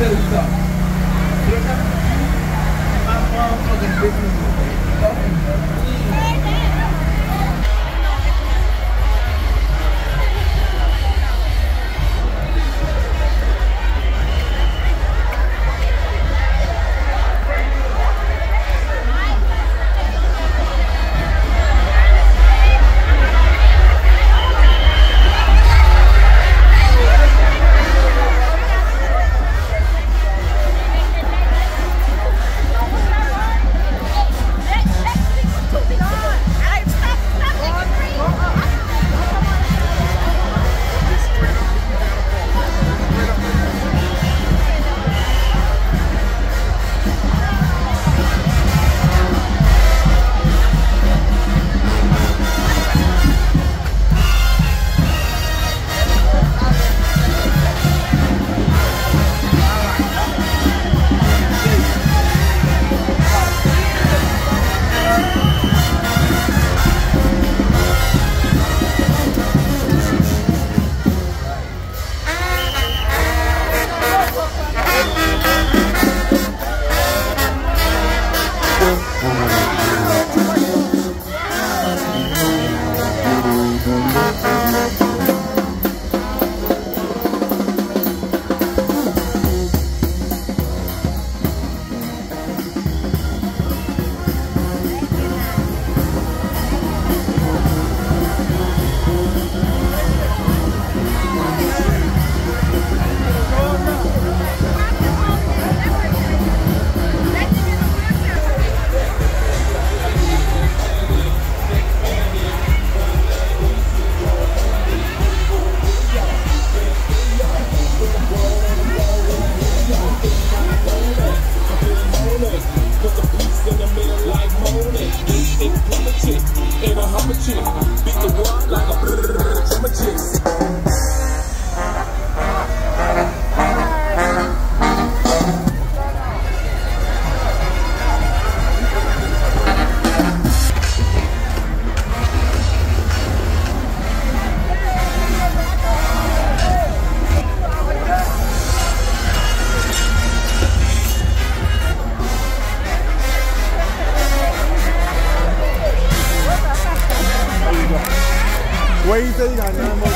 배우니까 그러니까 한번 얻은 배우니까 chick. Beat the wall like a brrrr, drummer chick. 唯一感一？